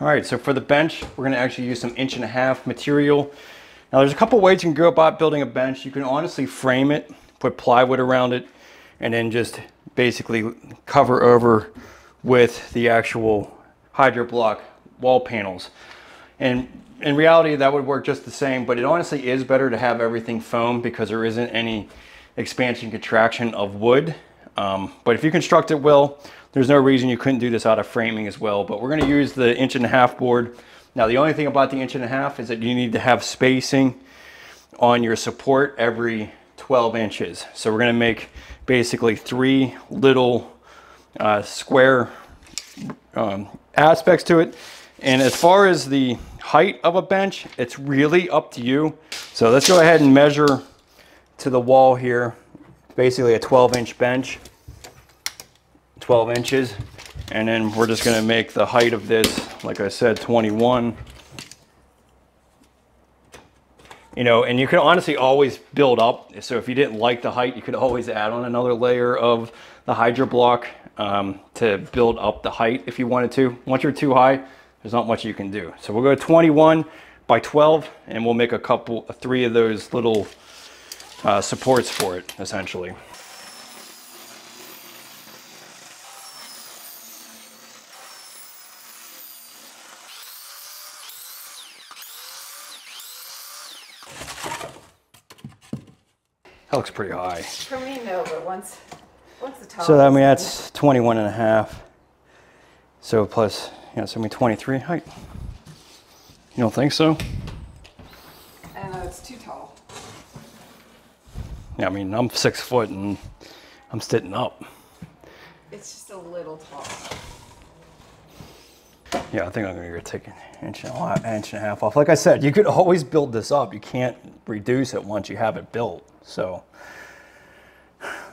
All right, so for the bench, we're gonna actually use some inch and a half material. Now there's a couple ways you can go about building a bench. You can honestly frame it, put plywood around it, and then just basically cover over with the actual Hydro-Blok wall panels. And in reality, that would work just the same, but it honestly is better to have everything foam because there isn't any expansion contraction of wood. Um, but if you construct it well, there's no reason you couldn't do this out of framing as well, but we're gonna use the inch and a half board. Now, the only thing about the inch and a half is that you need to have spacing on your support every 12 inches. So we're gonna make basically three little uh, square um, aspects to it. And as far as the height of a bench, it's really up to you. So let's go ahead and measure to the wall here, basically a 12 inch bench. 12 inches. And then we're just gonna make the height of this, like I said, 21. You know, and you can honestly always build up. So if you didn't like the height, you could always add on another layer of the Hydro-Blok um, to build up the height if you wanted to. Once you're too high, there's not much you can do. So we'll go 21 by 12 and we'll make a couple, three of those little uh, supports for it, essentially. That looks pretty high. For me, no, but once, once the top. So I mean, that's 21 and a half. So plus, you know, so I mean 23 height. You don't think so? I know it's too tall. Yeah, I mean, I'm six foot and I'm sitting up. It's just a little tall. Yeah, I think I'm gonna take an inch and a half, inch and a half off. Like I said, you could always build this up. You can't reduce it once you have it built. So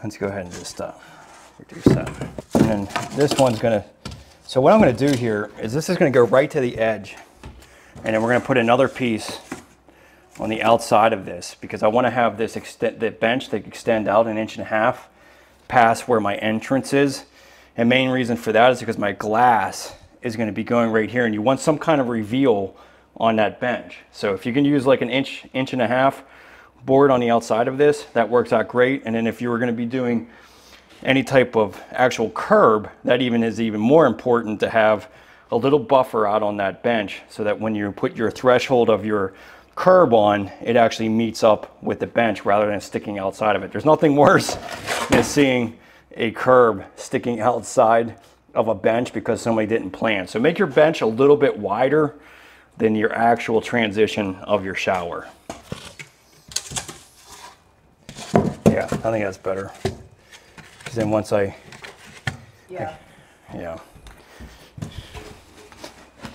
let's go ahead and just uh, reduce that. And then this one's gonna, so what I'm gonna do here is this is gonna go right to the edge. And then we're gonna put another piece on the outside of this because I wanna have this extend, the bench that extend out an inch and a half past where my entrance is. And main reason for that is because my glass is going to be going right here and you want some kind of reveal on that bench. So if you can use like an inch, inch and a half board on the outside of this, that works out great. And then if you were going to be doing any type of actual curb, that even is even more important to have a little buffer out on that bench so that when you put your threshold of your curb on, it actually meets up with the bench rather than sticking outside of it. There's nothing worse than seeing a curb sticking outside of a bench because somebody didn't plan. So make your bench a little bit wider than your actual transition of your shower. Yeah, I think that's better. Because then once I, Yeah. yeah.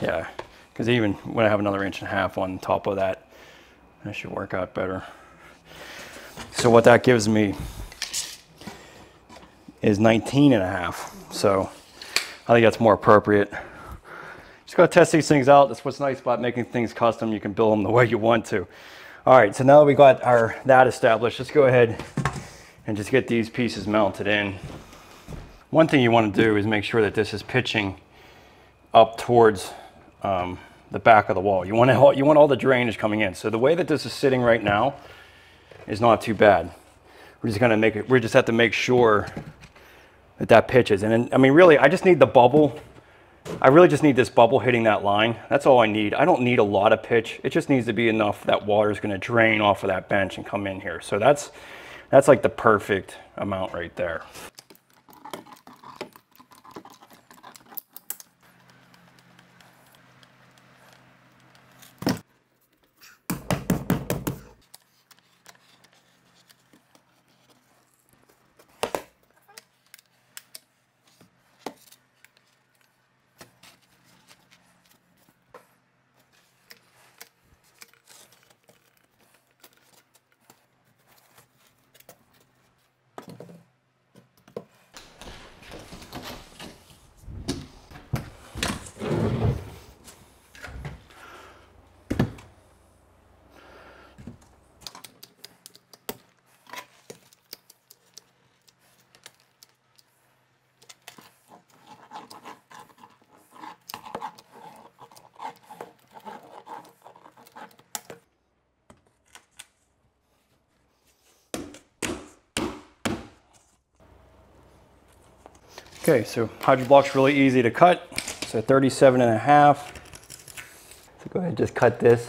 Yeah, because even when I have another inch and a half on top of that, that should work out better. So what that gives me is 19 and a half. So I think that's more appropriate. Just gotta test these things out. That's what's nice about making things custom. You can build them the way you want to. All right, so now that we got our that established. Let's go ahead and just get these pieces mounted in. One thing you wanna do is make sure that this is pitching up towards um, the back of the wall. You want, to, you want all the drainage coming in. So the way that this is sitting right now is not too bad. We're just gonna make it, we just have to make sure that that pitches. And then, I mean, really, I just need the bubble. I really just need this bubble hitting that line. That's all I need. I don't need a lot of pitch. It just needs to be enough that water is gonna drain off of that bench and come in here. So that's, that's like the perfect amount right there. Okay, so Hydro-Blok's really easy to cut. So 37 and a half. So go ahead and just cut this.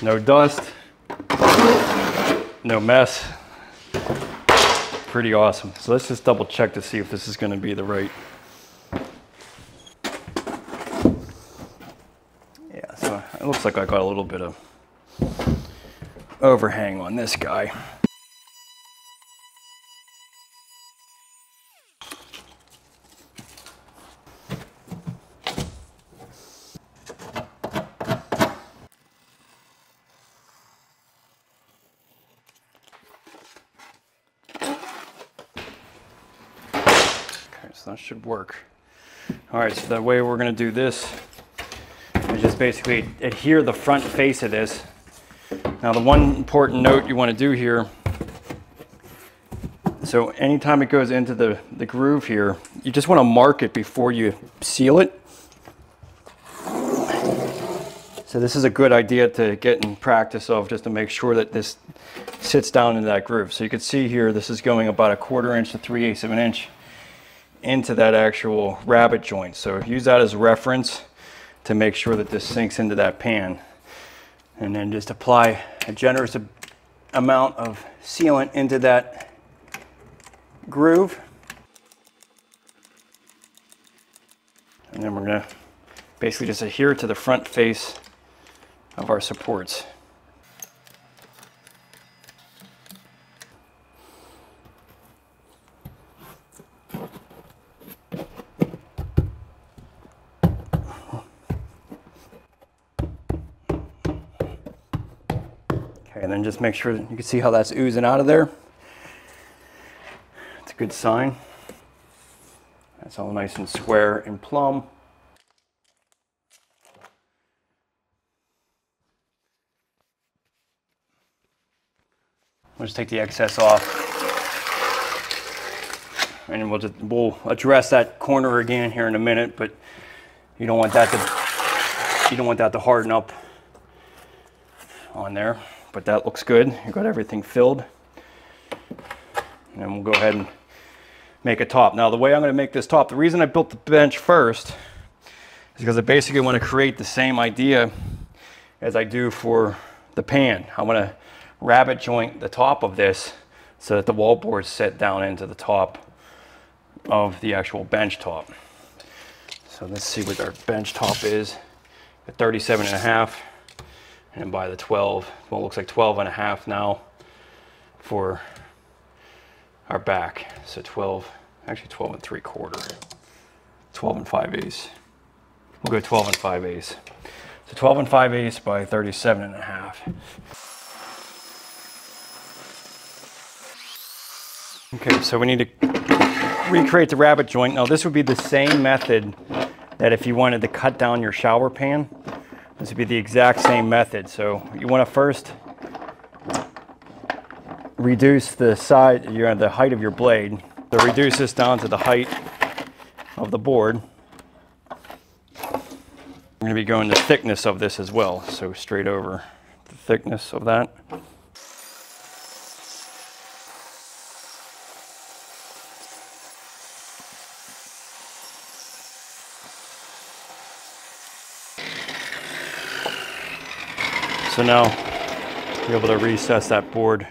No dust, no mess. Pretty awesome. So let's just double check to see if this is gonna be the right. Yeah, so it looks like I got a little bit of overhang on this guy. Okay, so that should work. All right, so the way we're gonna do this just basically adhere the front face of this. Now the one important note you wanna do here, so anytime it goes into the, the groove here, you just wanna mark it before you seal it. So this is a good idea to get in practice of just to make sure that this sits down into that groove. So you can see here, this is going about a quarter inch to three eighths of an inch into that actual rabbet joint. So use that as reference to make sure that this sinks into that pan. And then just apply a generous amount of sealant into that groove. And then we're gonna basically just adhere to the front face of our supports. And then just make sure you can see how that's oozing out of there. It's a good sign. That's all nice and square and plumb. We'll just take the excess off. And we'll just, we'll address that corner again here in a minute, but you don't want that to, you don't want that to harden up on there but that looks good. You got everything filled. And we'll go ahead and make a top. Now the way I'm gonna make this top, the reason I built the bench first is because I basically wanna create the same idea as I do for the pan. I wanna rabbet joint the top of this so that the wall boards set down into the top of the actual bench top. So let's see what our bench top is. At 37 and a half and by the 12, well, it looks like 12 and a half now for our back. So 12, actually 12 and three quarter, 12 and five eighths. We'll go 12 and five eighths. So 12 and five eighths by 37 and a half. Okay, so we need to recreate the rabbet joint. Now this would be the same method that if you wanted to cut down your shower pan, this would be the exact same method. So you want to first reduce the size, your, the height of your blade. So reduce this down to the height of the board. I'm going to be going the thickness of this as well. So straight over the thickness of that. So now you're able to recess that board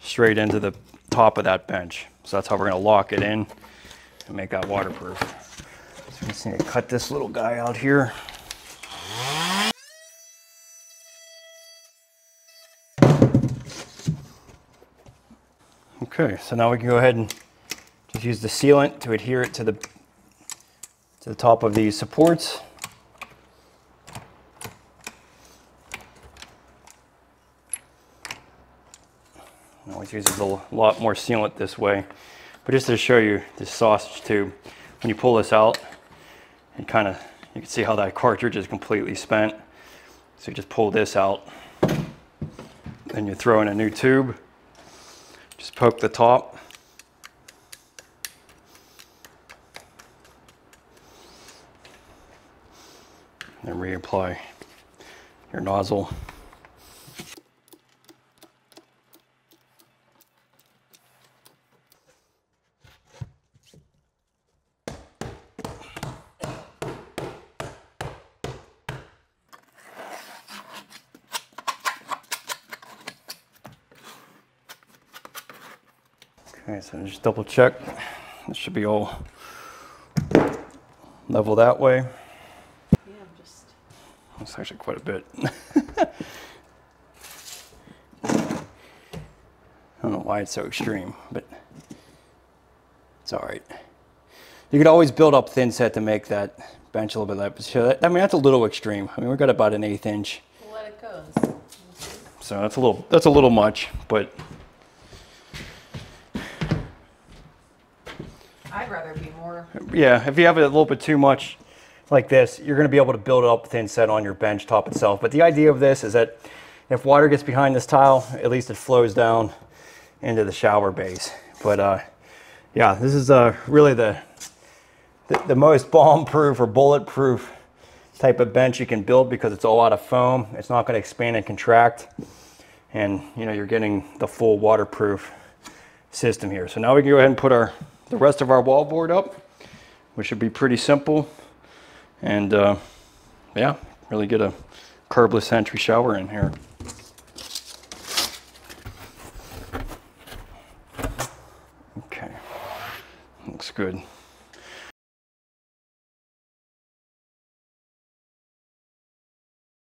straight into the top of that bench. So that's how we're gonna lock it in and make that waterproof. So we just need to cut this little guy out here. Okay, so now we can go ahead and just use the sealant to adhere it to the to the top of these supports. Always uses a lot more sealant this way. But just to show you this sausage tube, when you pull this out, you kind of, you can see how that cartridge is completely spent. So you just pull this out, then you throw in a new tube, just poke the top. And reapply your nozzle. Okay, so just double check. This should be all level that way. Yeah, I'm just. That's actually quite a bit. I don't know why it's so extreme, but it's all right. You could always build up thin set to make that bench a little bit less. So that, I mean, that's a little extreme. I mean, we've got about an eighth inch, We'll let it go. so that's a little that's a little much. But I'd rather be yeah, if you have it a little bit too much like this, you're going to be able to build it up thin set on your bench top itself. But the idea of this is that if water gets behind this tile, at least it flows down into the shower base. But uh, yeah, this is uh, really the, the the most bomb-proof or bulletproof type of bench you can build because it's all out of foam. It's not going to expand and contract, and you know you're getting the full waterproof system here. So now we can go ahead and put our the rest of our wallboard up, which should be pretty simple, and uh, yeah, really get a curbless entry shower in here. Okay, looks good.